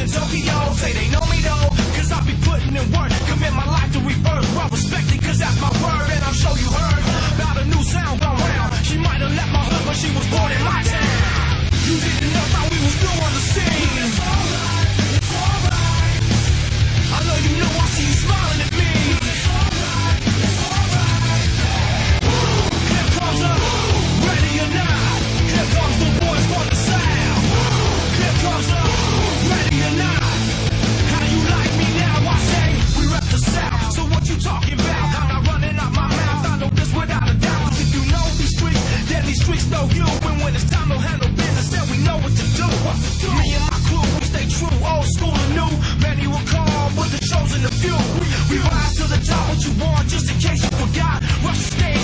in Tokyo say they know me though. what you want just in case you forgot.